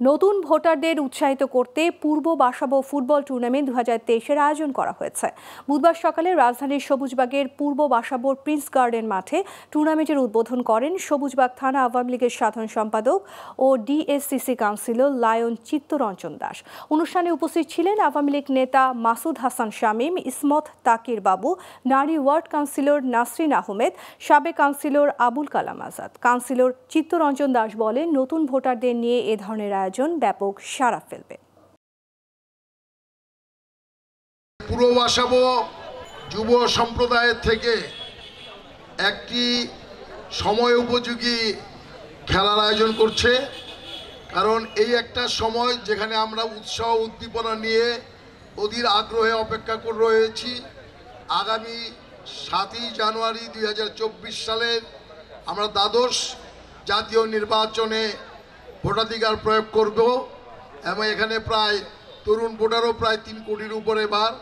নতুন ভোটারদের উৎসাহিত করতে পূর্ব বাসাবো ফুটবল টুর্নামেন্ট দু হাজার তেইশের আয়োজন করা হয়েছে। বুধবার সকালে রাজধানীর সবুজবাগের পূর্ব বাসাবোর প্রিন্স গার্ডেন মাঠে টুর্নামেন্টের উদ্বোধন করেন সবুজবাগ থানা আওয়ামী লীগের সাধারণ সম্পাদক ও DSCC councillor Lion Chittaranjan Das. অনুষ্ঠানে উপস্থিত ছিলেন আওয়ামী লীগ নেতা মাসুদ হাসান শামীম, ইসমত তাকির বাবু, নারী ওয়ার্ড কাউন্সিলর নাসরিন আহমেদ, সাবেক কাউন্সিলর আবুল কালাম আজাদ। কাউন্সিলর চিত্তরঞ্জন দাস বলেন, নতুন ভোটারদের নিয়ে এ ধরনের আয়োজন ব্যাপক সাড়া ফেলবে। যুব সম্প্রদায়ের থেকে একটি সময় উপযোগী খেলার আয়োজন করছে। কারণ এই একটা সময় যেখানে আমরা উৎসাহ, উদ্দীপনা নিয়ে অধীর আগ্রহে অপেক্ষা করে রয়েছি। আগামী সাতই জানুয়ারি দুই হাজার চব্বিশ সালের আমরা দ্বাদশ জাতীয় নির্বাচনে ভোটাধিকার প্রয়োগ করব এবং এখানে প্রায় তরুণ ভোটারও প্রায় তিন কোটির উপরে বার।